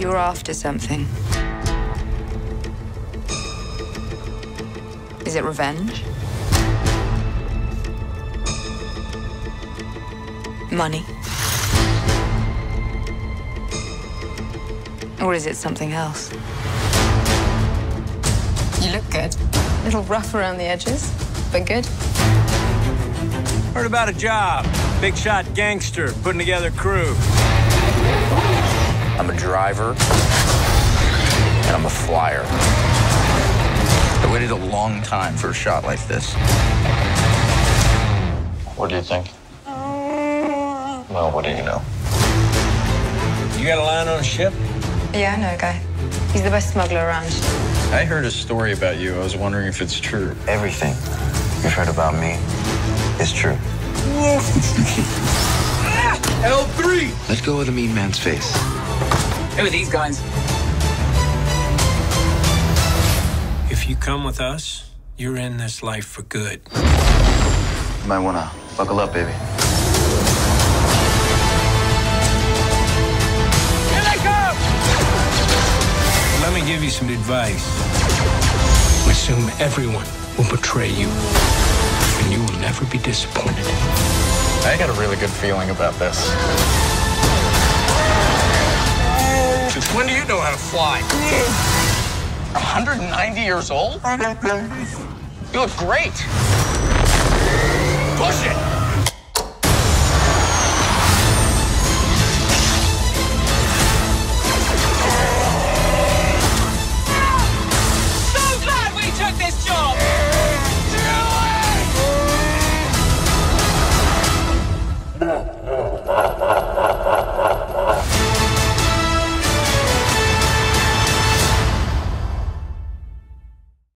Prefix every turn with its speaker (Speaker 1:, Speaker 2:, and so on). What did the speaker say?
Speaker 1: You're after something. Is it revenge? Money? Or is it something else?
Speaker 2: You look good. A little rough around the edges, but good.
Speaker 3: Heard about a job. Big shot gangster putting together crew.
Speaker 4: I'm a driver, and I'm a flyer. I waited a long time for a shot like this.
Speaker 5: What do you think? Well, what do you know?
Speaker 3: You got a line on a ship?
Speaker 2: Yeah, I know a guy. He's the best smuggler around.
Speaker 5: I heard a story about you. I was wondering if it's true.
Speaker 6: Everything you've heard about me is true.
Speaker 3: L3!
Speaker 6: Ah, Let go of the mean man's face.
Speaker 4: Who are these guys?
Speaker 3: If you come with us, you're in this life for good.
Speaker 6: You might wanna buckle up, baby.
Speaker 3: Here they come! Let me give you some advice. Assume everyone will betray you, and you will never be disappointed.
Speaker 5: I got a really good feeling about this.
Speaker 4: Fly? 190 years old? You look great. Push it!